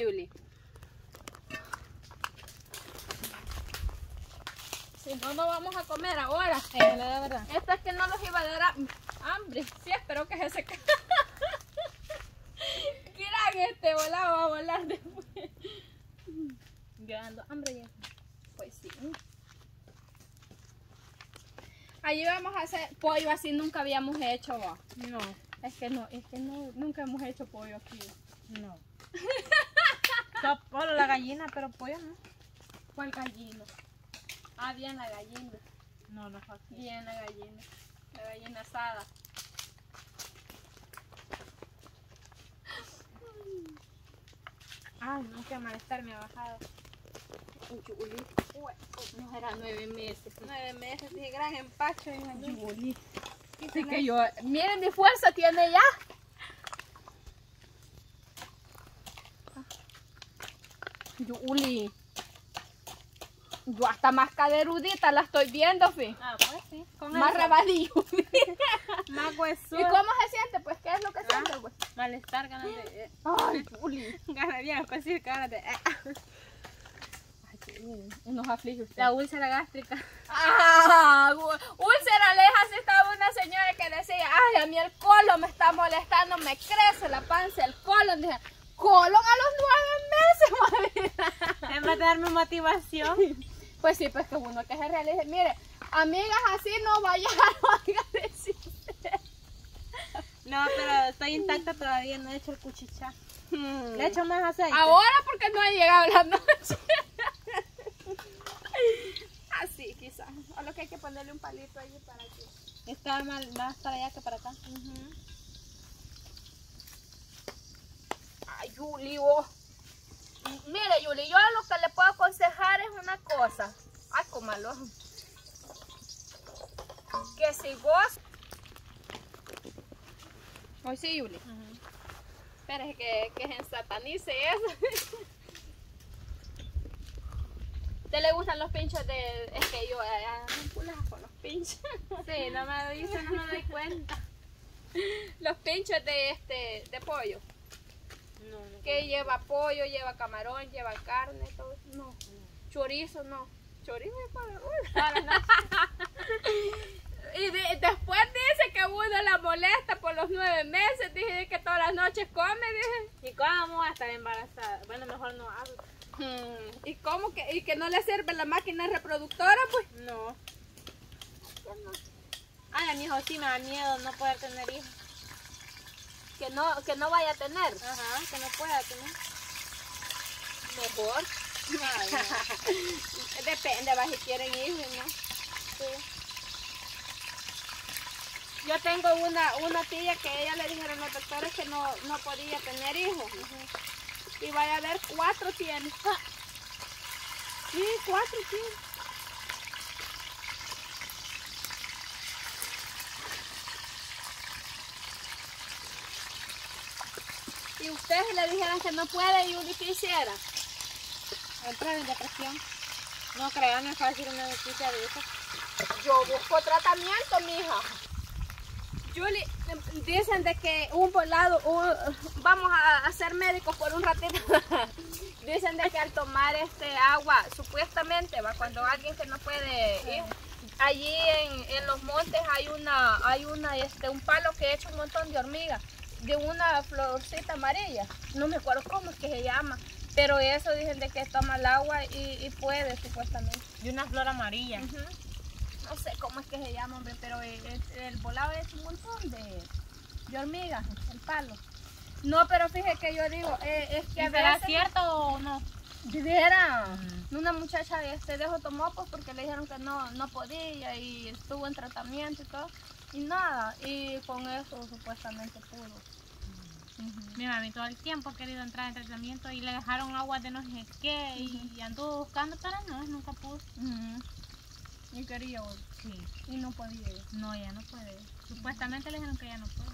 Yuli. Si no, no vamos a comer ahora. La verdad. Esto es que no los iba a dar ham- hambre. Sí, espero que se seque. Miran este volado va a volar después. Yo ando hambre ya. Pues sí. Allí vamos a hacer pollo así nunca habíamos hecho. va. No, Es que no, es que no, nunca hemos hecho pollo aquí. no. Solo la gallina, pero pollo no. ¿Cuál gallina? Ah, bien la gallina. No, no fue aquí. Bien la gallina. La gallina asada. Ay, no, qué malestar me ha bajado. No era nueve meses. Nueve meses, dije, gran empacho. Yuli. Así que yo, miren mi fuerza tiene ya. Yuli. Yo hasta más caderudita la estoy viendo, fi. Ah, pues sí. Con Más rabadillo. Más ¿Y huesudo. cómo se siente? Pues, ¿qué es lo que siente, pues? Malestar, ganas de... eh, Ay, Yuli. Ganas bien, pues sí, ganas de... eh. Nos aflige usted. La úlcera gástrica. Ah, úlcera leja si estaba una señora que decía, ay, a mí el colon me está molestando, me crece la panza, el colon. Dije, colon a los nueve madre. En vez de darme motivación. Pues sí, pues que uno que se realice. Mire, amigas así no vayan, a decir. No, pero estoy intacta todavía, no he hecho el cuchichá. Le he hecho más aceite. Ahora porque no ha llegado la noche. Así quizás. O lo que hay que ponerle un palito ahí para que. Está mal, más para allá que para acá. Ay, Yuli, vos. Mire, Yuli, yo lo que le puedo aconsejar es una cosa. Ay, cómalo. Que si vos. Hoy sí, Yuli. Espérese que, que se ensatanice eso. ¿Te le gustan los pinchos de.? Es que yo. eh, con los pinchos. Sí, no me dice, no me doy cuenta. los pinchos de este. de pollo. Que lleva pollo, lleva camarón, lleva carne, todo. No. Chorizo, no. Chorizo es para. Y de- después dice que uno la molesta por los nueve meses. Dije que todas las noches come, dije. ¿Y cómo vamos a estar embarazada? Bueno, mejor no hablo. Hmm, ¿Y cómo que, y que no le sirve la máquina reproductora? Pues. No. Ay, a mi hijo sí me da miedo no poder tener hijos. Que no, que no vaya a tener. Ajá, que no pueda tener. Mejor. Ay, no. Depende, va si quieren. Sí. Yo tengo una, una tía que ella le dijeron los doctores que no, no podía tener hijos. Y vaya a ver, cuatro tiene. Sí, cuatro tiene. Y ustedes le dijeron que no puede y uno quisiera. Entrar en depresión. No crean, es fácil una noticia de eso. Yo busco tratamiento, mija. Julie, dicen de que un volado, un- vamos a, a ser médicos por un ratito. dicen de que al tomar este agua, supuestamente, va cuando alguien que no puede ir, allí en, en los montes hay una, hay una, este, un palo que echa un montón de hormigas, de una florcita amarilla. No me acuerdo cómo es que se llama. Pero eso dicen de que toma el agua y, y puede, supuestamente. De una flor amarilla. No sé cómo es que se llama, hombre, pero el, el- el volado es un montón de, de hormigas, el palo. No, pero fíjese que yo digo, eh, es que ¿Y a será veces... cierto o no? Viviera. Una muchacha este dejo tomó pues porque le dijeron que no, no podía y estuvo en tratamiento y todo. Y nada, y con eso supuestamente pudo. Mi mami todo el tiempo ha querido entrar en tratamiento y le dejaron agua de no sé qué y, anduvo buscando para no, nunca pudo. Y quería Sí. y no podía. No, ya no puede. Supuestamente le dijeron que ya no puede.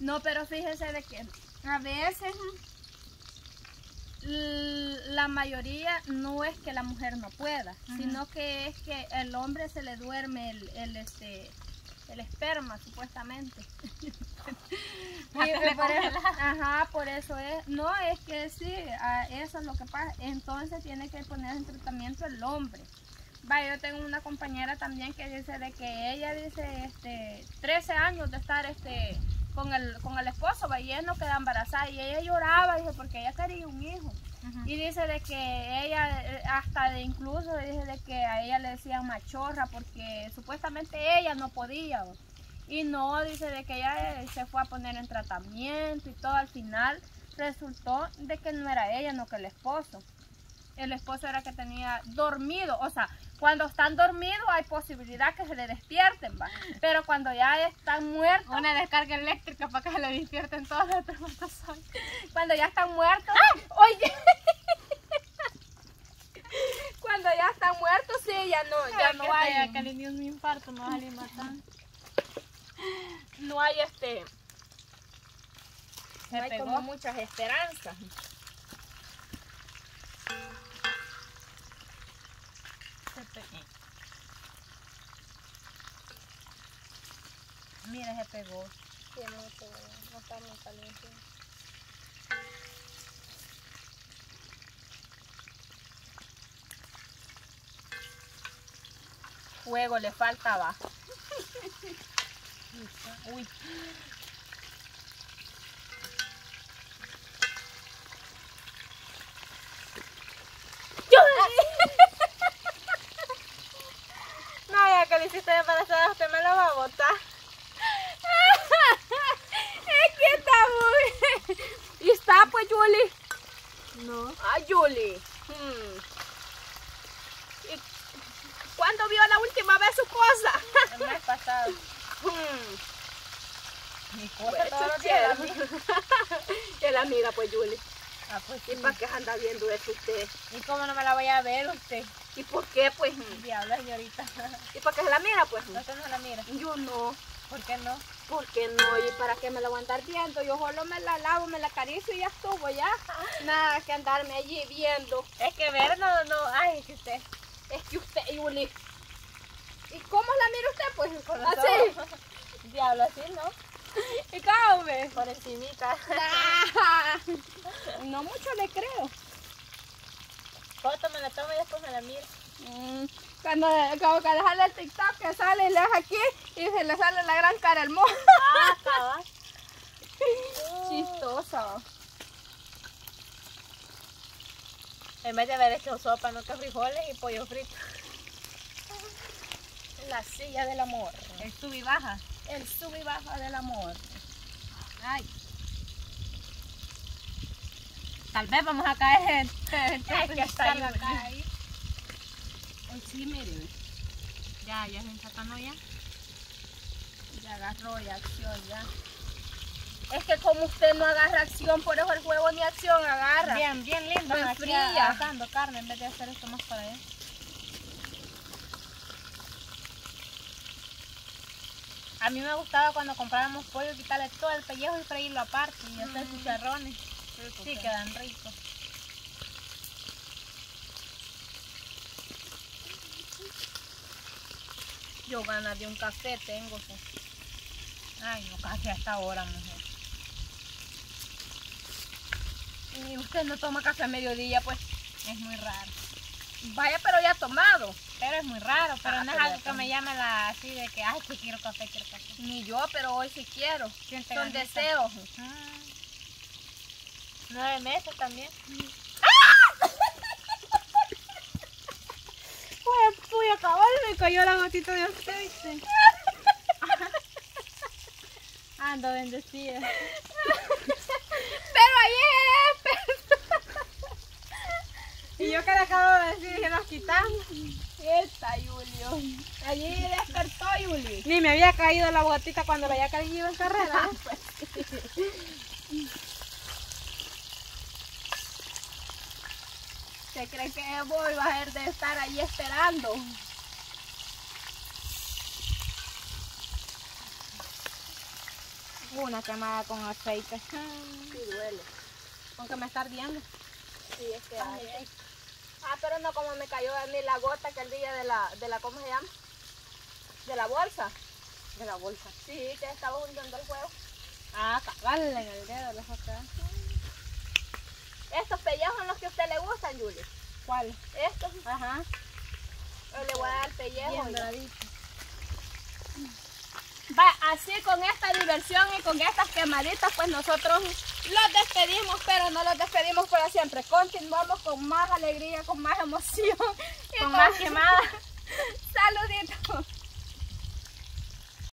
No, pero fíjese de que a veces la mayoría no es que la mujer no pueda, sino que es que el hombre se le duerme el, el, este el esperma, supuestamente. Por eso- ajá, por eso es. No, es que sí, eso es lo que pasa. Entonces tiene que poner en tratamiento el hombre. Vaya, yo tengo una compañera también que dice de que ella dice este 13 años de estar este con el con el esposo, vaya, y ella no queda embarazada y ella lloraba, dice, porque ella quería un hijo. Y dice de que ella, eh, hasta de incluso dice de que a ella le decían machorra porque supuestamente ella no podía. Y no, dice de que ella eh, se fue a poner en tratamiento y todo. Al final resultó de que no era ella, no que el esposo. El esposo era que tenía dormido. O sea, cuando están dormidos hay posibilidad que se le despierten, ¿va? Pero cuando ya están muertos, Una descarga eléctrica para que se le despierten todos los espermatozoides. cuando ya están muertos, oye, cuando ya están muertos, sí, ya no, ya no hay, que le dio un infarto, no va a salir matando. no hay este, Se no hay pegó. como muchas esperanzas. Mira, se pegó. Sí, no, no está muy caliente. Fuego le faltaba. Uy. No, ya que le hiciste embarazada, usted me la va a botar. es que está muy... ¿Y pues, Julie? No. Julie. Hmm. ¿Y cuándo vio la última vez su cosa? El mes pasado. Hmm. Mi Pues, cosa todos los días. chuchero. Es la amiga, pues, Julie. Ah, pues ¿Y sí. para qué anda viendo eso usted? ¿Y cómo no me la voy a ver usted? ¿Y por qué, pues? Diablo, señorita. ¿Y para qué se la mira, pues? hmm? Usted no la mira. Yo no. ¿Por qué no? ¿Por qué no? ¿Y para qué me la voy a andar viendo? Yo solo me la lavo, me la acaricio y ya estuvo, ya. Nada que andarme allí viendo. Es que ver no, no. Ay, es que usted. Es que usted, Yuli. ¿Y cómo la mira usted? Pues Con así. Diablo, así no. ¿Y cómo? Por encimita. Ah, No mucho le creo. Foto me la tomo y después me la miro. Mm, Cuando, cuando sale el TikTok que sale y le deja aquí y se le sale la gran cara al mojo. Ah, cabal. Chistosa. En vez de haber hecho sopa, no que frijoles y pollo frito. La silla del amor. Sub y baja. El sub y baja del amor. Ay. Tal vez vamos a caer en... que está ahí. sí, miren. Ya, ya se ensatanó ya. Ya agarró ya acción ya. Es que como usted no agarra acción, por eso el juego ni acción agarra. Bien, bien lindo. Aquí fría. carne en vez de hacer esto más para allá. A mí me gustaba cuando comprábamos pollo quitarle todo el pellejo y freírlo aparte y hacer chicharrones. Sí, quedan ricos. Yo ganas de un café tengo. sí. Ay, no, casi hasta ahora, mujer. Y usted no toma café a mediodía, pues. Es muy raro. Vaya, pero ya tomado. Pero es muy raro, pero Ah, no es algo que me llame la, así de que, ay, que quiero café, quiero café. Ni yo, pero hoy sí quiero. ¿Quién te Son deseos. Ah. Nueve meses también. Pues, puy, acabó me cayó la gotita de aceite. Ando bendecida. Pero ahí Y yo que le acabo de decir que nos quitamos. es. Esta, Julio. Allí despertó, Juli. Ni me había caído la gotita cuando veía que iba en carrera. ¿Se cree que voy a ser de estar ahí esperando? Una quemada con aceite. Sí, duele. Aunque me está ardiendo. Sí, es que hay. Ah, pero no como me cayó a mí la gota que el día de la, de la ¿cómo se llama? De la bolsa. De la bolsa. Sí, te estaba hundiendo el huevo. Ah, cabal en el dedo los acá. Estos pellejos son los que a usted le gustan, Julie. ¿Cuál? Estos, Ajá. yo le voy a dar pellejo. Bien. Va, así con esta diversión y con estas quemaditas, pues nosotros los despedimos, pero no los despedimos para siempre. Continuamos con más alegría, con más emoción. y Con más quemada. Saluditos.